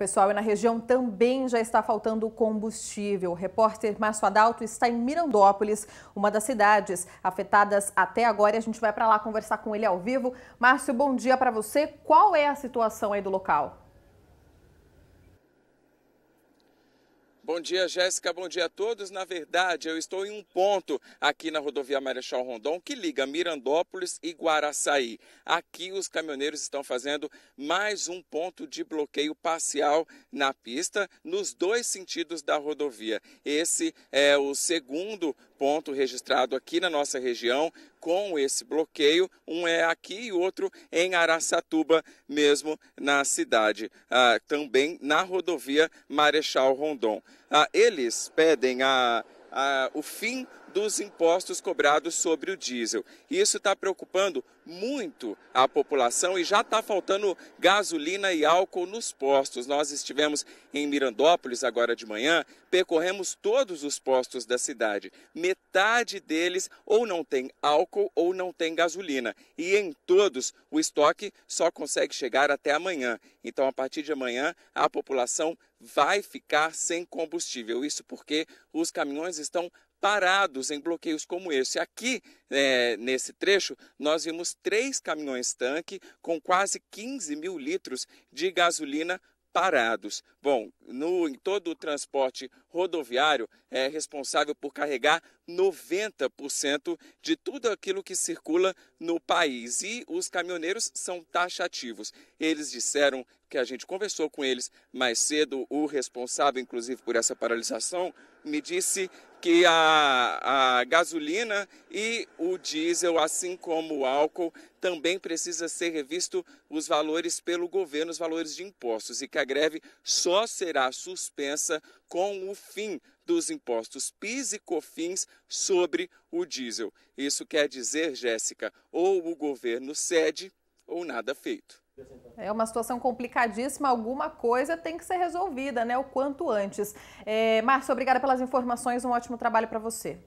Pessoal, e na região também já está faltando combustível. O repórter Márcio Adalto está em Mirandópolis, uma das cidades afetadas até agora. E a gente vai para lá conversar com ele ao vivo. Márcio, bom dia para você. Qual é a situação aí do local? Bom dia, Jéssica. Bom dia a todos. Na verdade, eu estou em um ponto aqui na rodovia Marechal Rondon que liga Mirandópolis e Guaraçaí. Aqui os caminhoneiros estão fazendo mais um ponto de bloqueio parcial na pista, nos dois sentidos da rodovia. Esse é o segundo ponto registrado aqui na nossa região com esse bloqueio. Um é aqui e outro em Araçatuba, mesmo na cidade, ah, também na rodovia Marechal Rondon. Ah, eles pedem a, a, o fim dos impostos cobrados sobre o diesel. Isso está preocupando muito a população e já está faltando gasolina e álcool nos postos. Nós estivemos em Mirandópolis agora de manhã, percorremos todos os postos da cidade. Metade deles ou não tem álcool ou não tem gasolina. E em todos o estoque só consegue chegar até amanhã. Então, a partir de amanhã, a população vai ficar sem combustível. Isso porque os caminhões estão parados em bloqueios como esse. Aqui, é, nesse trecho, nós vimos três caminhões-tanque com quase 15 mil litros de gasolina parados. Bom, no, em todo o transporte rodoviário é responsável por carregar 90% de tudo aquilo que circula no país. E os caminhoneiros são taxativos. Eles disseram que a gente conversou com eles mais cedo, o responsável, inclusive, por essa paralisação, me disse que a, a gasolina e o diesel, assim como o álcool, também precisa ser revisto os valores pelo governo, os valores de impostos, e que a greve só será suspensa com o fim dos impostos PIS e COFINS sobre o diesel. Isso quer dizer, Jéssica, ou o governo cede ou nada feito. É uma situação complicadíssima, alguma coisa tem que ser resolvida, né, o quanto antes. É, Márcio, obrigada pelas informações, um ótimo trabalho para você.